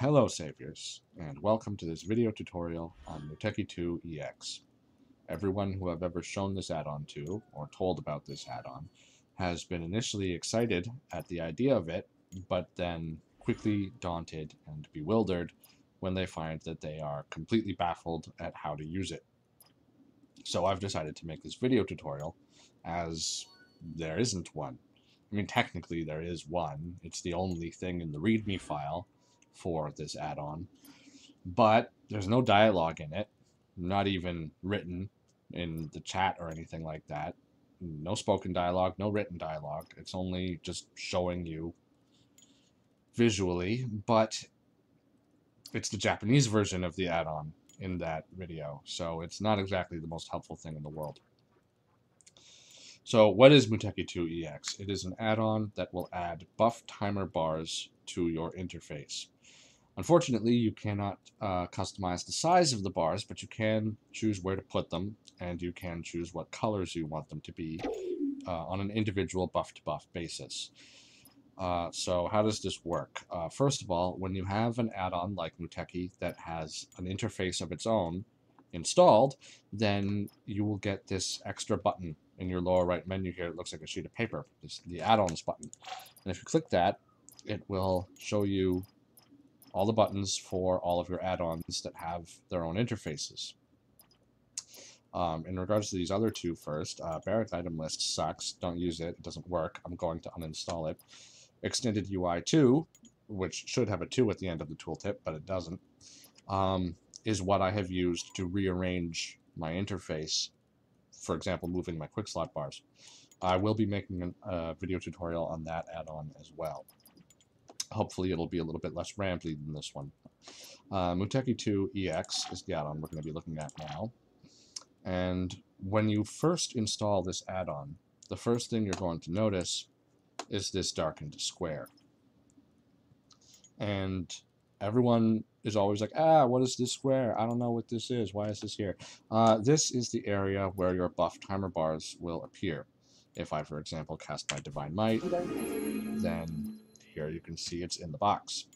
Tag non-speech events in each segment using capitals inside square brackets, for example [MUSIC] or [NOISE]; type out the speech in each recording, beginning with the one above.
Hello Saviors, and welcome to this video tutorial on Muteki 2 EX. Everyone who I've ever shown this add-on to, or told about this add-on, has been initially excited at the idea of it, but then quickly daunted and bewildered when they find that they are completely baffled at how to use it. So I've decided to make this video tutorial, as there isn't one. I mean, technically there is one. It's the only thing in the README file, for this add-on. But there's no dialogue in it, not even written in the chat or anything like that. No spoken dialogue, no written dialogue. It's only just showing you visually, but it's the Japanese version of the add-on in that video, so it's not exactly the most helpful thing in the world. So what is Muteki 2 EX? It is an add-on that will add buff timer bars to your interface. Unfortunately, you cannot uh, customize the size of the bars, but you can choose where to put them, and you can choose what colors you want them to be uh, on an individual buff-to-buff -buff basis. Uh, so how does this work? Uh, first of all, when you have an add-on like Muteki that has an interface of its own installed, then you will get this extra button in your lower right menu here. It looks like a sheet of paper. It's the add-ons button. And if you click that, it will show you all the buttons for all of your add-ons that have their own interfaces. Um, in regards to these other two first, uh, Barrack item list sucks. Don't use it. It doesn't work. I'm going to uninstall it. Extended UI 2, which should have a 2 at the end of the tooltip, but it doesn't, um, is what I have used to rearrange my interface. For example, moving my quick slot bars. I will be making a video tutorial on that add-on as well hopefully it'll be a little bit less rambly than this one. Uh, Muteki 2 EX is the add-on we're going to be looking at now. And when you first install this add-on, the first thing you're going to notice is this darkened square. And everyone is always like, ah, what is this square? I don't know what this is. Why is this here? Uh, this is the area where your buff timer bars will appear. If I, for example, cast my Divine Might, then here you can see it's in the box.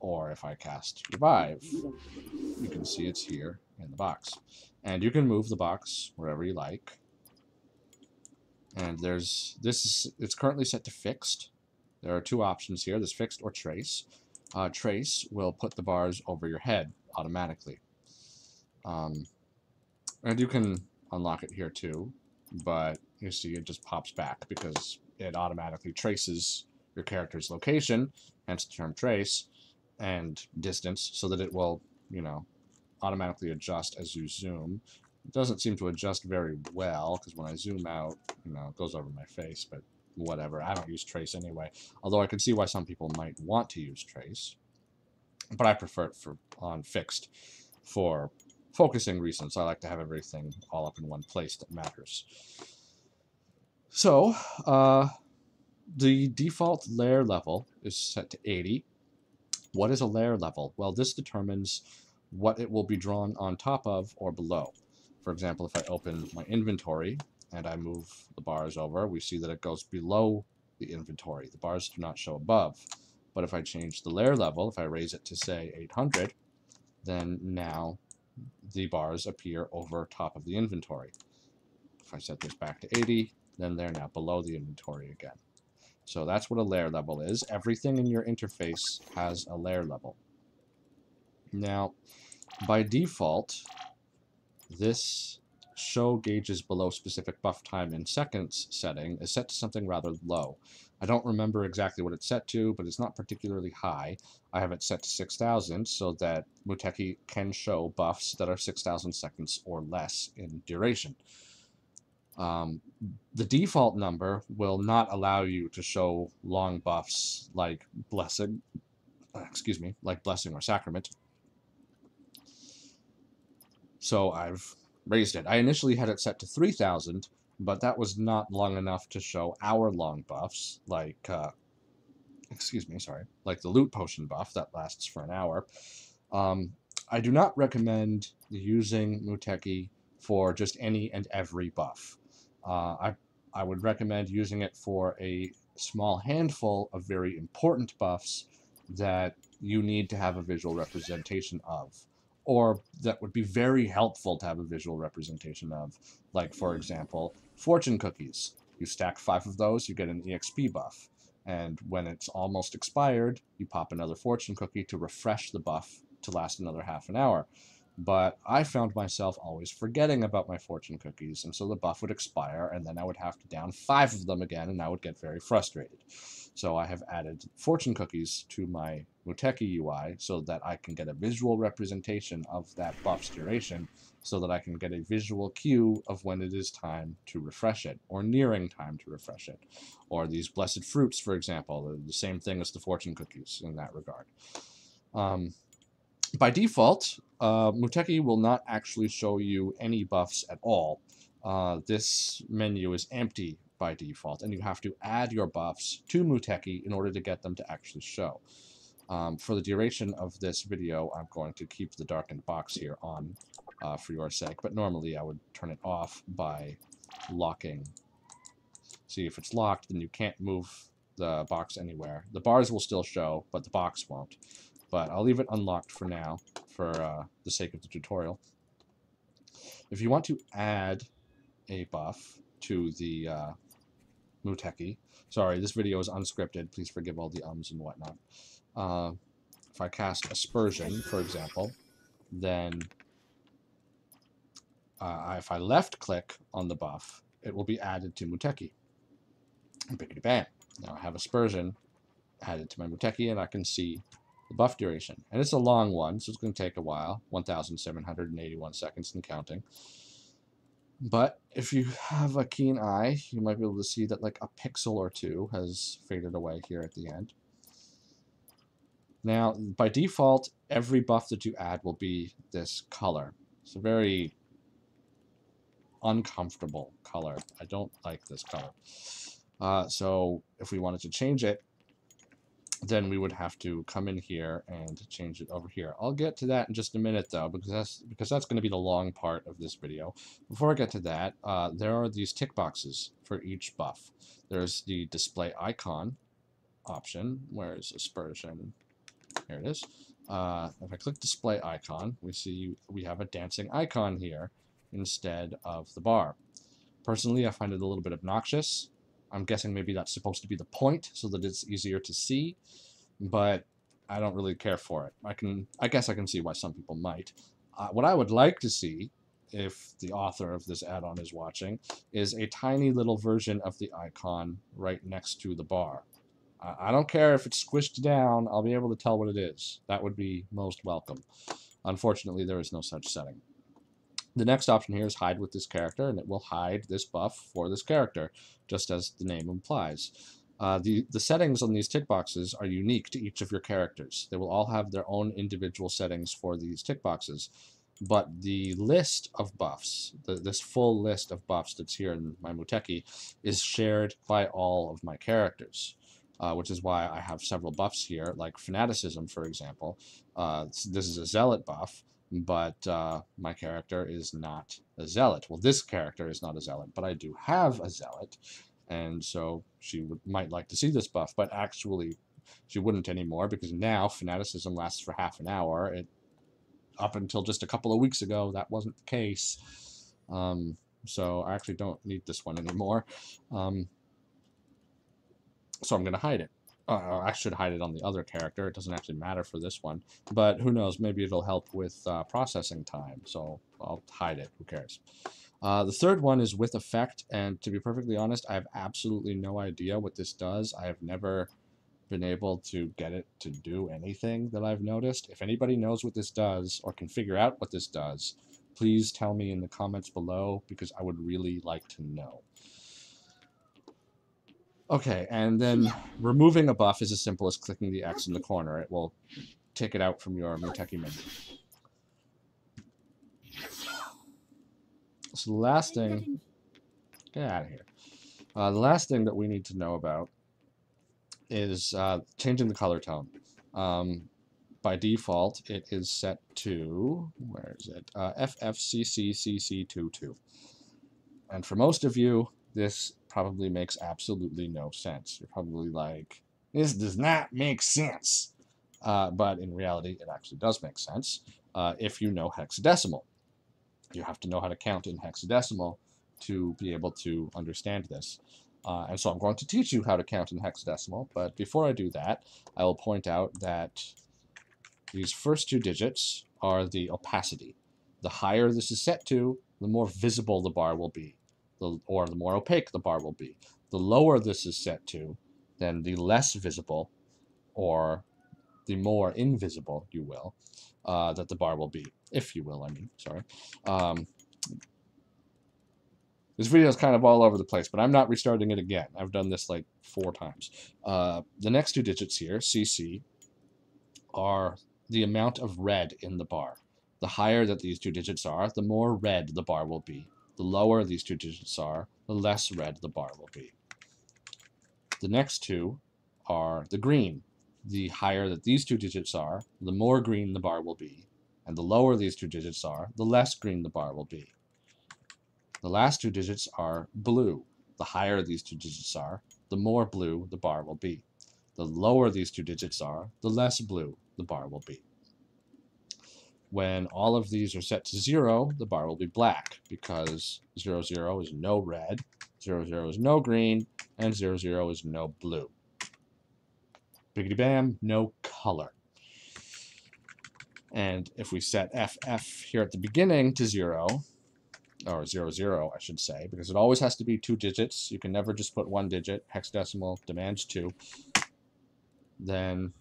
Or if I cast Revive, you can see it's here in the box. And you can move the box wherever you like. And there's this is it's currently set to fixed. There are two options here, this fixed or trace. Uh, trace will put the bars over your head automatically. Um, and you can unlock it here too, but you see it just pops back because it automatically traces your character's location, hence the term trace, and distance, so that it will, you know, automatically adjust as you zoom. It doesn't seem to adjust very well, because when I zoom out, you know, it goes over my face, but whatever. I don't use trace anyway, although I can see why some people might want to use trace. But I prefer it for on fixed for focusing reasons. I like to have everything all up in one place that matters. So, uh, the default layer level is set to 80. What is a layer level? Well, this determines what it will be drawn on top of or below. For example, if I open my inventory and I move the bars over, we see that it goes below the inventory. The bars do not show above. But if I change the layer level, if I raise it to say 800, then now the bars appear over top of the inventory. If I set this back to 80, then they're now below the inventory again. So that's what a layer level is. Everything in your interface has a layer level. Now, by default, this show gauges below specific buff time in seconds setting is set to something rather low. I don't remember exactly what it's set to, but it's not particularly high. I have it set to 6,000 so that Muteki can show buffs that are 6,000 seconds or less in duration. Um, the default number will not allow you to show long buffs like blessing, excuse me, like blessing or sacrament. So I've raised it. I initially had it set to 3,000, but that was not long enough to show hour-long buffs, like, uh, excuse me, sorry, like the loot potion buff that lasts for an hour. Um, I do not recommend using Muteki for just any and every buff. Uh, I, I would recommend using it for a small handful of very important buffs that you need to have a visual representation of, or that would be very helpful to have a visual representation of. Like, for example, fortune cookies. You stack five of those, you get an EXP buff. And when it's almost expired, you pop another fortune cookie to refresh the buff to last another half an hour. But I found myself always forgetting about my fortune cookies, and so the buff would expire, and then I would have to down five of them again, and I would get very frustrated. So I have added fortune cookies to my Muteki UI so that I can get a visual representation of that buff's duration so that I can get a visual cue of when it is time to refresh it, or nearing time to refresh it. Or these blessed fruits, for example, the same thing as the fortune cookies in that regard. Um, by default, uh, Muteki will not actually show you any buffs at all. Uh, this menu is empty by default, and you have to add your buffs to Muteki in order to get them to actually show. Um, for the duration of this video, I'm going to keep the darkened box here on uh, for your sake, but normally I would turn it off by locking. See, if it's locked, then you can't move the box anywhere. The bars will still show, but the box won't. But I'll leave it unlocked for now, for uh, the sake of the tutorial. If you want to add a buff to the uh, Muteki, sorry, this video is unscripted, please forgive all the ums and whatnot. Uh, if I cast Aspersion, for example, then uh, if I left click on the buff, it will be added to Muteki. And bam. Now I have Aspersion added to my Muteki, and I can see the buff duration. And it's a long one, so it's going to take a while, 1,781 seconds and counting. But if you have a keen eye, you might be able to see that like a pixel or two has faded away here at the end. Now, by default, every buff that you add will be this color. It's a very uncomfortable color. I don't like this color. Uh, so if we wanted to change it, then we would have to come in here and change it over here. I'll get to that in just a minute though, because that's because that's going to be the long part of this video. Before I get to that, uh, there are these tick boxes for each buff. There's the display icon option, where's aspersion? Here it is. Uh, if I click display icon, we see we have a dancing icon here instead of the bar. Personally, I find it a little bit obnoxious. I'm guessing maybe that's supposed to be the point so that it's easier to see, but I don't really care for it. I can, I guess I can see why some people might. Uh, what I would like to see, if the author of this add-on is watching, is a tiny little version of the icon right next to the bar. I don't care if it's squished down, I'll be able to tell what it is. That would be most welcome. Unfortunately, there is no such setting. The next option here is hide with this character, and it will hide this buff for this character, just as the name implies. Uh, the, the settings on these tick boxes are unique to each of your characters. They will all have their own individual settings for these tick boxes. But the list of buffs, the, this full list of buffs that's here in my Muteki, is shared by all of my characters. Uh, which is why I have several buffs here, like Fanaticism, for example. Uh, this is a Zealot buff, but uh, my character is not a zealot. Well, this character is not a zealot, but I do have a zealot, and so she would, might like to see this buff, but actually she wouldn't anymore because now fanaticism lasts for half an hour. It up until just a couple of weeks ago, that wasn't the case. Um, so I actually don't need this one anymore. Um, so I'm going to hide it. Uh, I should hide it on the other character. It doesn't actually matter for this one. But who knows, maybe it'll help with uh, processing time. So I'll hide it. Who cares? Uh, the third one is with effect. And to be perfectly honest, I have absolutely no idea what this does. I have never been able to get it to do anything that I've noticed. If anybody knows what this does or can figure out what this does, please tell me in the comments below because I would really like to know. Okay, and then removing a buff is as simple as clicking the X in the corner. It will take it out from your Muteki menu. So the last thing... Get out of here. Uh, the last thing that we need to know about is uh, changing the color tone. Um, by default, it is set to, where is it, uh, FFCCCC22. And for most of you, this probably makes absolutely no sense. You're probably like, this does not make sense. uh, but in reality, it actually does make sense uh, if you know hexadecimal. You have to know how to count in hexadecimal to be able to understand this. Uh, and so I'm going to teach you how to count in hexadecimal, but before I do that, I will point out that these first two digits are the opacity. The higher this is set to, the more visible the bar will be, the, or the more opaque the bar will be. The lower this is set to, then the less visible, or the more invisible, you will, uh, that the bar will be, if you will, I mean, sorry. Um, this video is kind of all over the place, but I'm not restarting it again. I've done this like four times. Uh, the next two digits here, CC, are the amount of red in the bar. The higher that these two digits are, the more red the bar will be. The lower these two digits are, the less red the bar will be. The next two are the green. The higher that these two digits are, the more green the bar will be. And the lower these two digits are, the less green the bar will be. The last two digits are blue. The higher these two digits are, the more blue the bar will be. The lower these two digits are, the less blue the bar will be. When all of these are set to 0, the bar will be black because 0, 0 is no red, 0, 0 is no green, and 0, 0 is no blue. Biggity bam, no color. And if we set FF here at the beginning to 0, or 00, zero, I should say, because it always has to be two digits. You can never just put one digit. Hexadecimal demands two. Then,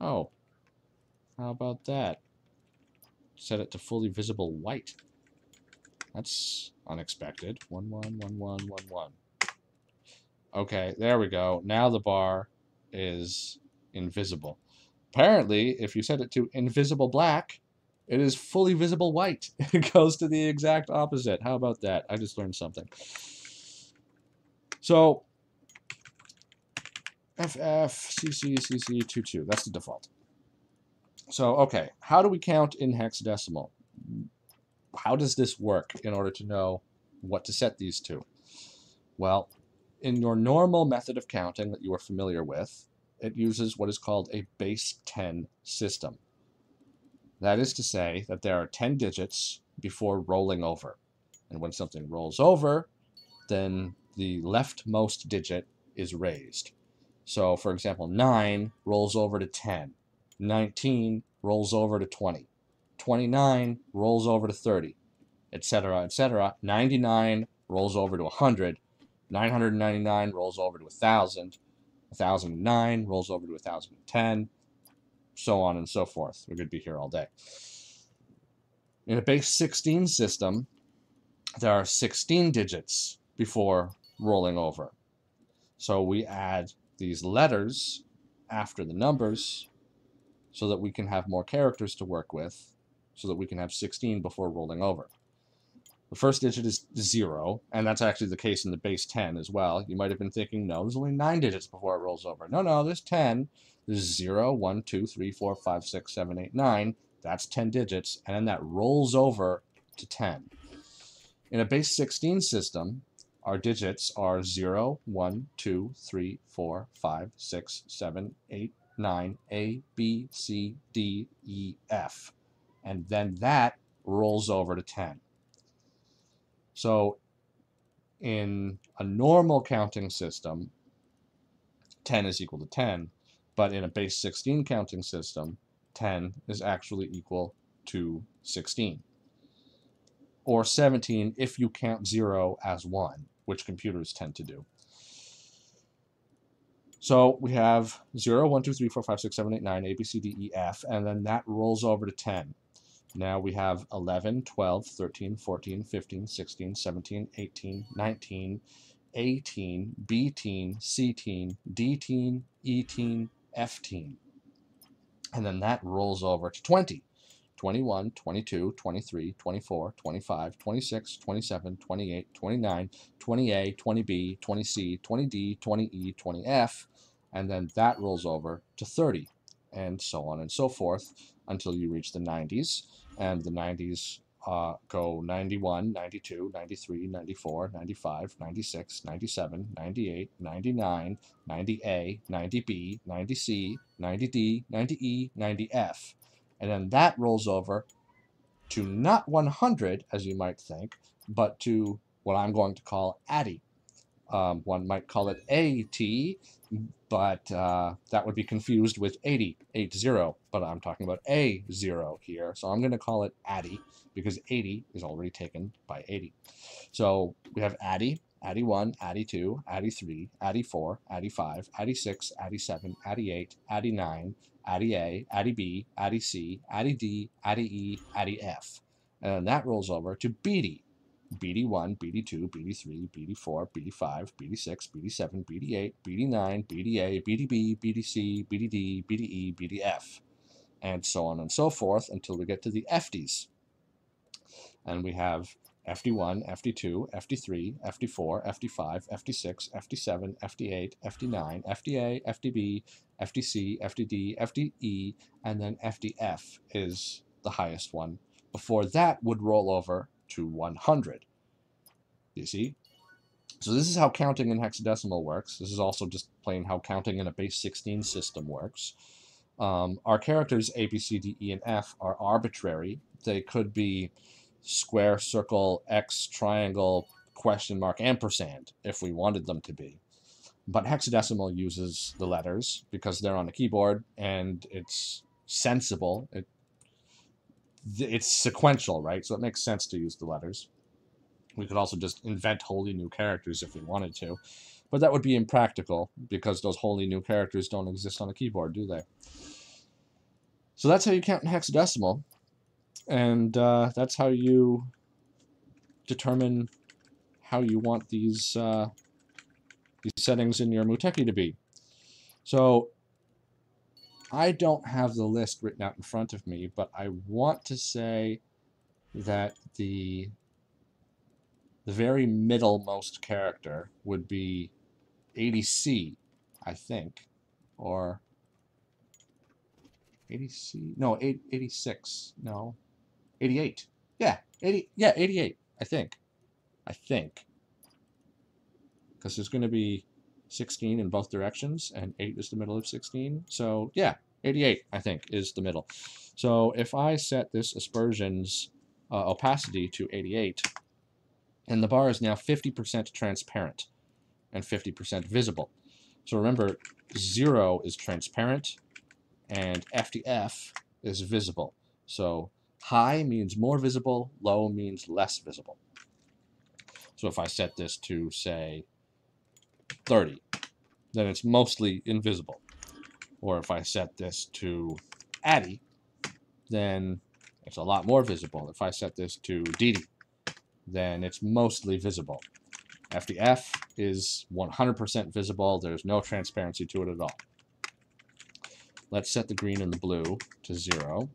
oh, how about that? Set it to fully visible white. That's unexpected. One, one, one, one, one, one. Okay, there we go. Now the bar is invisible. Apparently, if you set it to invisible black, it is fully visible white. [LAUGHS] It goes to the exact opposite. How about that? I just learned something. So, FFCCCC22, that's the default. So, okay, how do we count in hexadecimal? How does this work in order to know what to set these to? Well, in your normal method of counting that you are familiar with, it uses what is called a base 10 system. That is to say that there are 10 digits before rolling over. And when something rolls over, then the leftmost digit is raised. So, for example, 9 rolls over to 10. 19 rolls over to 20. 29 rolls over to 30, etc., etc. 99 rolls over to 100. 999 rolls over to 1,000. 1,009 rolls over to 1,010 so on and so forth. We could be here all day. In a base 16 system, there are 16 digits before rolling over. So we add these letters after the numbers so that we can have more characters to work with, so that we can have 16 before rolling over. The first digit is 0, and that's actually the case in the base 10 as well. You might have been thinking, no, there's only 9 digits before it rolls over. No, no, there's 10. There's 0, 1, 2, 3, 4, 5, 6, 7, 8, 9. That's 10 digits, and then that rolls over to 10. In a base 16 system, our digits are 0, 1, 2, 3, 4, 5, 6, 7, 8, 9, A, B, C, D, E, F. And then that rolls over to 10. So in a normal counting system, 10 is equal to 10. But in a base 16 counting system, 10 is actually equal to 16. Or 17 if you count 0 as 1, which computers tend to do. So we have 0, 1, 2, 3, 4, 5, 6, 7, 8, 9, A, B, C, D, E, F, and then that rolls over to 10. Now we have 11, 12, 13, 14, 15, 16, 17, 18, 19, A teen, B teen, C teen, D teen, E teen, F teen. And then that rolls over to 20. 21, 22, 23, 24, 25, 26, 27, 28, 29, 20A, 20B, 20C, 20D, 20E, 20F, and then that rolls over to 30, and so on and so forth until you reach the 90s, and the 90s uh, go 91, 92, 93, 94, 95, 96, 97, 98, 99, 90A, 90B, 90C, 90D, 90E, 90F. And then that rolls over to not 100, as you might think, but to what I'm going to call ADDI. Um, one might call it AT, but uh, that would be confused with 80, 80, but I'm talking about A0 here, so I'm going to call it ADDI because 80 is already taken by 80. So we have ADDI, ADDI 1, ADDI 2, ADDI 3, ADDI 4, ADDI 5, ADDI 6, ADDI 7, ADDI 8, ADDI 9, ADDI A, ADDI B, ADDI C, ADDI D, ADDI E, ADDI F. And that rolls over to BD, BD1, BD2, BD3, BD4, BD5, BD6, BD7, BD8, BD9, BDA, BDB, BDC, BDD, BDE, BDF, and so on and so forth until we get to the FDs. And we have FD1, FD2, FD3, FD4, FD5, FD6, FD7, FD8, FD9, FDA, FDB, FDC, FDD, FDE, and then FDF is the highest one. Before that would roll over to 100. You see? So this is how counting in hexadecimal works. This is also just plain how counting in a base 16 system works. Um, our characters A, B, C, D, E, and F are arbitrary. They could be square, circle, X, triangle, question mark, ampersand, if we wanted them to be. But hexadecimal uses the letters because they're on the keyboard and it's sensible. It it's sequential, right? So it makes sense to use the letters. We could also just invent wholly new characters if we wanted to. But that would be impractical because those wholly new characters don't exist on a keyboard, do they? So that's how you count in hexadecimal. And uh, that's how you determine how you want these, uh, these settings in your Muteki to be. So I don't have the list written out in front of me, but I want to say that the the very middlemost character would be 80C, I think, or 80C, no, 86, no, 88, yeah, 80, yeah, 88, I think, I think, because there's going to be 16 in both directions, and 8 is the middle of 16. So yeah, 88, I think, is the middle. So if I set this aspersion's uh, opacity to 88, and the bar is now 50% transparent and 50% visible. So remember, 0 is transparent, and FDF is visible. So high means more visible, low means less visible. So if I set this to, say, 30, then it's mostly invisible. Or if I set this to ADDI, then it's a lot more visible. If I set this to DD, then it's mostly visible. FDF is 100% visible. There's no transparency to it at all. Let's set the green and the blue to 0.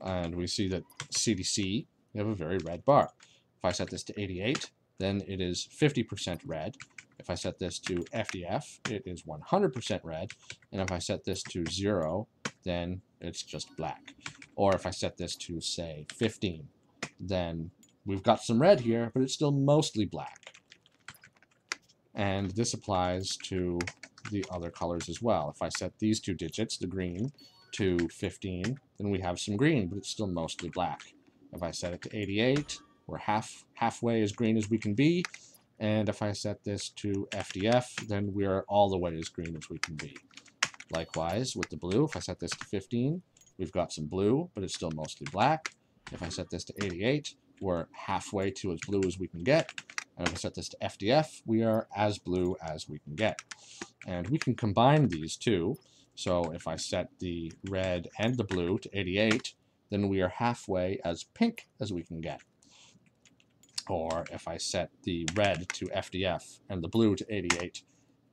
And we see that CDC, we have a very red bar. If I set this to 88, then it is 50% red. If I set this to FDF, it is 100% red. And if I set this to 0, then it's just black. Or if I set this to, say, 15, then we've got some red here, but it's still mostly black. And this applies to the other colors as well. If I set these two digits, the green, to 15, then we have some green, but it's still mostly black. If I set it to 88, we're half halfway as green as we can be. And if I set this to FDF, then we're all the way as green as we can be. Likewise, with the blue, if I set this to 15, we've got some blue, but it's still mostly black. If I set this to 88, we're halfway to as blue as we can get. And if I set this to FDF, we are as blue as we can get. And we can combine these two. So if I set the red and the blue to 88, then we are halfway as pink as we can get or if I set the red to FDF and the blue to 88,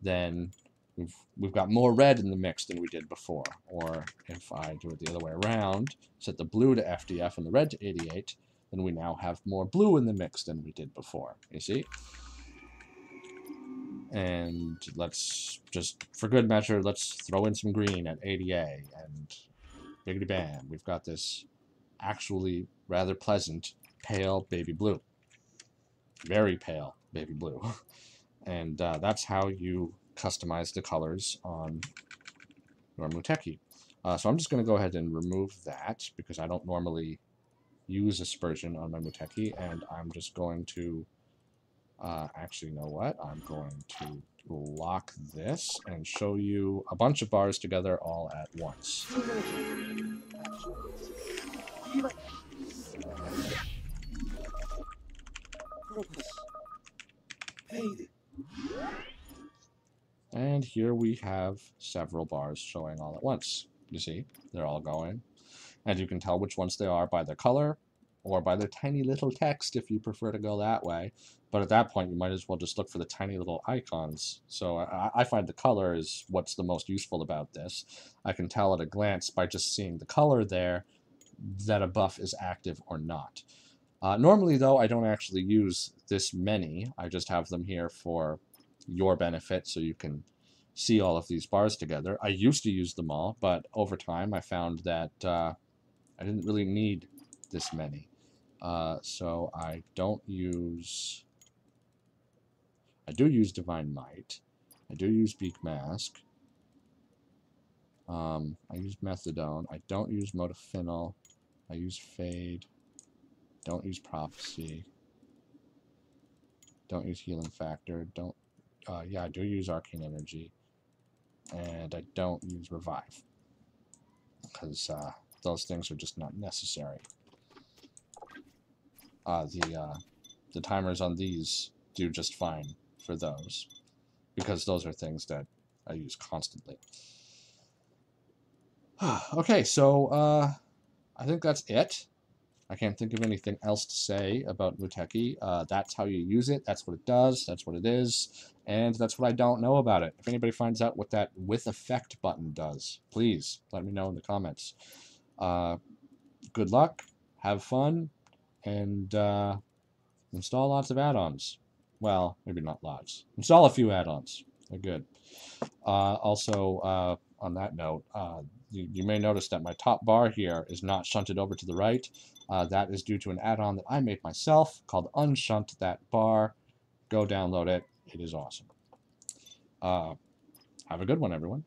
then we've, we've got more red in the mix than we did before. Or if I do it the other way around, set the blue to FDF and the red to 88, then we now have more blue in the mix than we did before, you see? And let's just, for good measure, let's throw in some green at 80A, and biggity bam, we've got this actually rather pleasant pale baby blue. Very pale baby blue. [LAUGHS] and uh, that's how you customize the colors on your Muteki. Uh, so I'm just going to go ahead and remove that because I don't normally use aspersion on my Muteki, and I'm just going to uh, actually, you know what? I'm going to lock this and show you a bunch of bars together all at once. And here we have several bars showing all at once. You see, they're all going. And you can tell which ones they are by their color or by their tiny little text if you prefer to go that way. But at that point, you might as well just look for the tiny little icons. So I, I, find the color is what's the most useful about this. I can tell at a glance by just seeing the color there that a buff is active or not. Uh, normally, though, I don't actually use this many. I just have them here for your benefit so you can see all of these bars together. I used to use them all, but over time I found that uh, I didn't really need this many. Uh, so I don't use... I do use Divine Might. I do use Beak Mask. Um, I use Methadone. I don't use Modafinil. I use Fade. Don't use Prophecy. Don't use Healing Factor. Don't... Uh, yeah, I do use Arcane Energy. And I don't use Revive. Because uh, those things are just not necessary uh, the uh, the timers on these do just fine for those because those are things that I use constantly. [SIGHS] okay, so uh, I think that's it. I can't think of anything else to say about Muteki. Uh, that's how you use it. That's what it does. That's what it is. And that's what I don't know about it. If anybody finds out what that with effect button does, please let me know in the comments. Uh, good luck. Have fun and uh, install lots of add-ons. Well, maybe not lots. Install a few add-ons. They're good. Uh, also, uh, on that note, uh, you, you, may notice that my top bar here is not shunted over to the right. Uh, that is due to an add-on that I made myself called Unshunt That Bar. Go download it. It is awesome. Uh, have a good one, everyone.